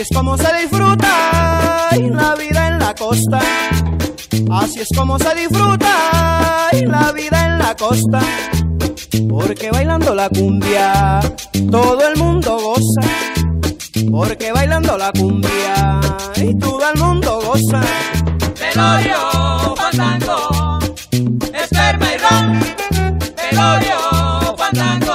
Así es como se disfruta la vida en la costa. Así es como se disfruta la vida en la costa. Porque bailando la cumbia todo el mundo goza. Porque bailando la cumbia y todo el mundo goza. Velorio, fandango, esperma y ron. Velorio, fandango.